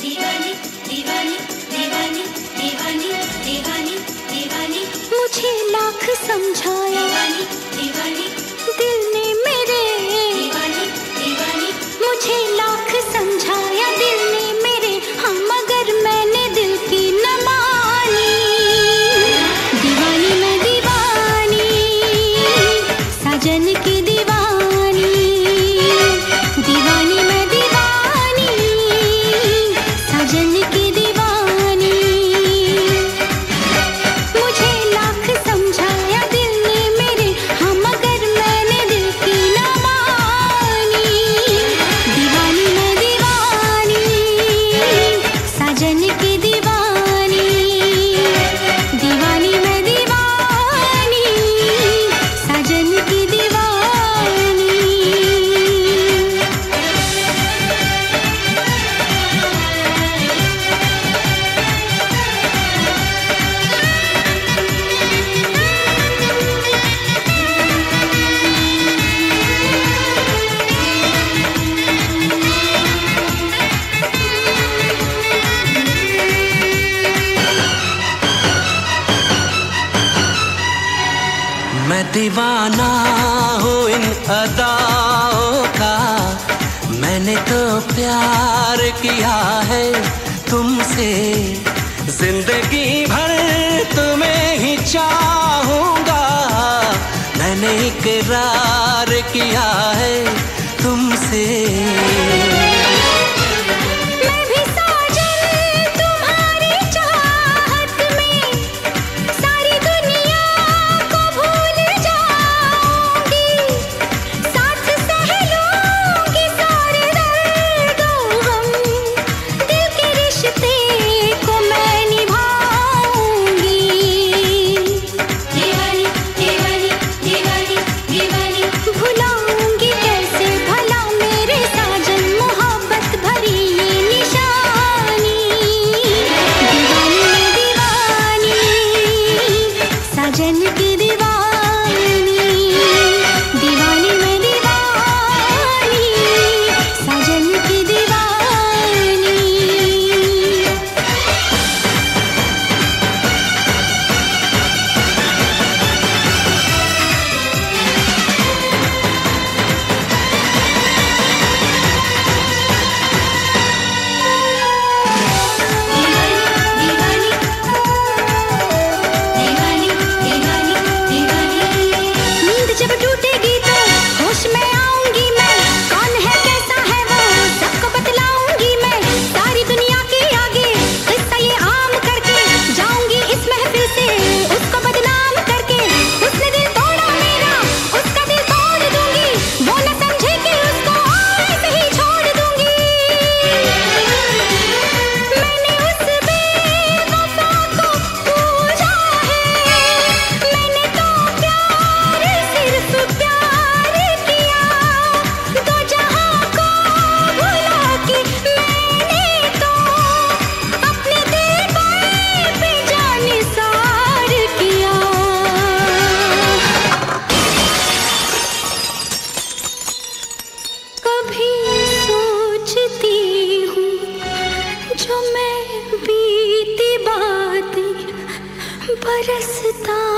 Tiranitar. सजन की दीवाना हूँ इन अदाओं का। मैंने तो प्यार किया है तुमसे। ज़िंदगी भर तुम्हें ही चाहूँगा। मैंने इकरार बरसता